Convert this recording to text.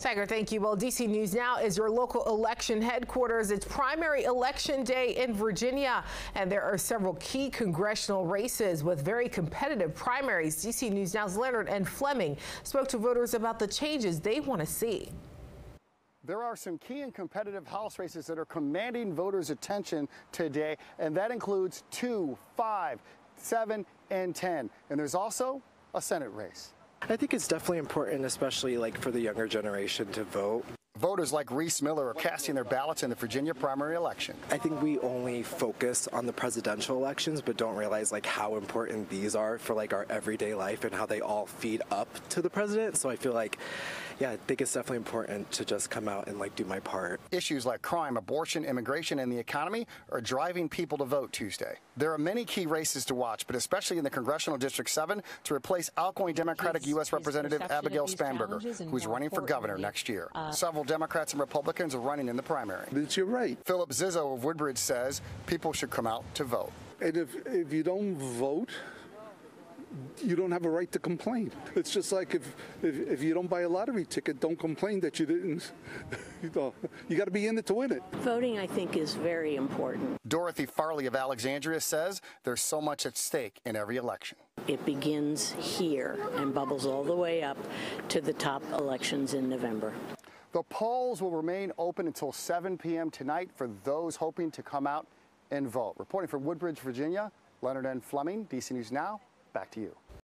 Tiger, thank you. Well, DC News Now is your local election headquarters. It's primary election day in Virginia, and there are several key congressional races with very competitive primaries. DC News Now's Leonard N. Fleming spoke to voters about the changes they want to see. There are some key and competitive House races that are commanding voters' attention today, and that includes 2, 5, 7, and 10. And there's also a Senate race. I think it's definitely important, especially like for the younger generation, to vote. Voters like Reese Miller are casting their ballots in the Virginia primary election. I think we only focus on the presidential elections, but don't realize like how important these are for like our everyday life and how they all feed up to the president. So I feel like, yeah, I think it's definitely important to just come out and like do my part. Issues like crime, abortion, immigration, and the economy are driving people to vote Tuesday. There are many key races to watch, but especially in the congressional district 7 to replace outgoing Democratic his, U.S. Representative Abigail Spanberger, who's running for governor next year. Uh, Several Democrats and Republicans are running in the primary. It's your right. Philip Zizzo of Woodbridge says people should come out to vote. And if, if you don't vote, you don't have a right to complain. It's just like if, if, if you don't buy a lottery ticket, don't complain that you didn't. you know, you got to be in it to win it. Voting, I think, is very important. Dorothy Farley of Alexandria says there's so much at stake in every election. It begins here and bubbles all the way up to the top elections in November. The polls will remain open until 7 p.m. tonight for those hoping to come out and vote. Reporting from Woodbridge, Virginia, Leonard N. Fleming, DC News Now. Back to you.